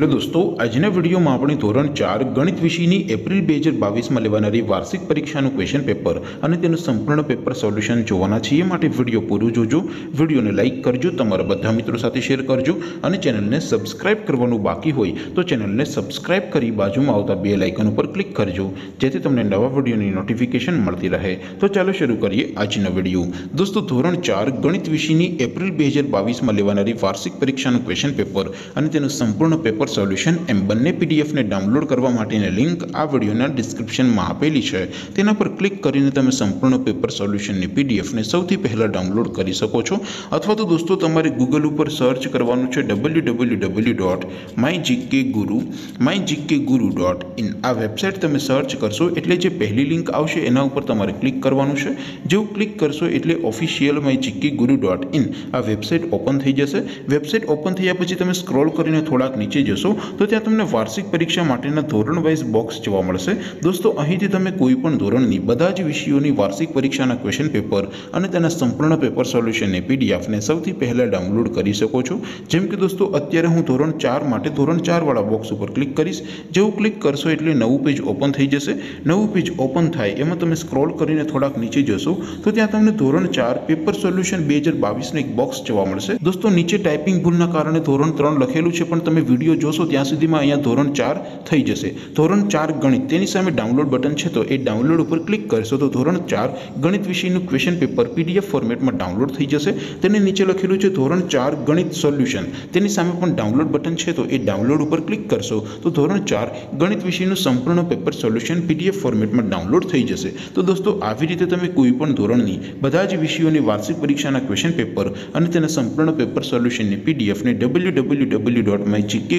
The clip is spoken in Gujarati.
હેલો દોસ્તો, આજના વિડીયોમાં આપણે ધોરણ ચાર ગણિત વિષયની એપ્રિલ બે હજાર બાવીસમાં લેવાનારી વાર્ષિક પરીક્ષાનું ક્વેશ્ચન પેપર અને તેનું સંપૂર્ણ પેપર સોલ્યુશન જોવાના છીએ. માટે વીડિયો પૂરું જોજો. વિડીયોને લાઇક કરજો, તમારા બધા મિત્રો સાથે શેર કરજો અને ચેનલને સબસ્ક્રાઇબ કરવાનું બાકી હોય તો ચેનલને સબસ્ક્રાઇબ કરી બાજુમાં આવતા બે લાઇકન ઉપર ક્લિક કરજો, જેથી તમને નવા વિડીયોની નોટિફિકેશન મળતી રહે. તો ચાલો શરૂ કરીએ આજનો વીડિયો. દોસ્તો, ધોરણ ચાર ગણિત વિષયની એપ્રિલ બે હજાર બાવીસમાં લેવાનારી વાર્ષિક પરીક્ષાનું ક્વેશ્ચન પેપર અને તેનું સંપૂર્ણ પેપર સોલ્યુશન એમ બંને પીડીએફને ડાઉનલોડ કરવા માટેની લિંક આ વિડીયોના ડિસ્ક્રિપ્શનમાં આપેલી છે. તેના પર ક્લિક કરીને તમે સંપૂર્ણ પેપર સોલ્યુશનની પીડીએફને સૌથી પહેલાં ડાઉનલોડ કરી શકો છો. અથવા તો દોસ્તો, તમારે ગૂગલ ઉપર સર્ચ કરવાનું છે W W W dot my GK Guru my GK Guru dot in આ વેબસાઇટ તમે સર્ચ કરશો એટલે જે પહેલી લિંક આવશે એના ઉપર તમારે ક્લિક કરવાનું છે. જેવું ક્લિક કરશો એટલે official my GK Guru dot in આ વેબસાઇટ ઓપન થઈ જશે. વેબસાઇટ ઓપન થયા પછી તમે સ્ક્રોલ કરીને થોડાક નીચે જશો. તો ત્યાં તમને વાર્ષિક પરીક્ષા માટેના ધોરણ વાઇઝ બોક્સ જોવા મળશે. દોસ્તો, અહીંથી તમે કોઈ પણ ધોરણની બધા જ વિષયોની વાર્ષિક પરીક્ષાના ક્વેશ્ચન પેપર અને તેના સંપૂર્ણ પેપર સોલ્યુશનને પીડીએફને સૌથી પહેલાં ડાઉનલોડ કરી શકો છો. જેમ કે દોસ્તો, અત્યારે હું ધોરણ ચાર માટે ધોરણ ચારવાળા બોક્સ ઉપર ક્લિક કરીશ. જેવું ક્લિક કરશો એટલે નવું પેજ ઓપન થઈ જશે. નવું પેજ ઓપન થાય એમાં તમે સ્ક્રોલ કરીને થોડાક નીચે જશો, તો ત્યાં તમને ધોરણ ચાર પેપર સોલ્યુશન બે હજાર બાવીસનું એક બોક્સ જોવા મળશે. દોસ્તો, નીચે ટાઈપિંગ ભૂલના કારણે ધોરણ ત્રણ લખેલું છે, પણ તમે વીડિયો જોશો ત્યાં સુધીમાં અહીંયા ધોરણ ચાર થઈ જશે. ધોરણ ચાર ગણિત. તેની સામે ડાઉનલોડ બટન છે તો એ ડાઉનલોડ ઉપર ક્લિક કરશો તો ધોરણ ચાર ગણિત વિષયનું ક્વેશ્ચન પેપર પીડીએફ ફોર્મેટમાં ડાઉનલોડ થઈ જશે. તેની નીચે લખેલું છે ધોરણ ચાર ગણિત સોલ્યુશન તેની સામે પણ ડાઉનલોડ બટન છે તો એ ડાઉનલોડ ઉપર ક્લિક કરશો તો ધોરણ ચાર ગણિત વિષયનું સંપૂર્ણ પેપર સોલ્યુશન પીડીએફ ફોર્મેટમાં ડાઉનલોડ થઈ જશે. તો દોસ્તો, આવી રીતે તમે કોઈ પણ ધોરણની બધા જ વિષયોની વાર્ષિક પરીક્ષાના ક્વેશ્ચન પેપર અને તેના સંપૂર્ણ પેપર સોલ્યુશનની પીડીએફને W W W dot my GK